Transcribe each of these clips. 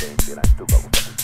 Thank you.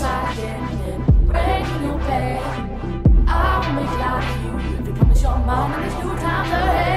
Breaking your bed, I will make life you If you promise your mom in these new times ahead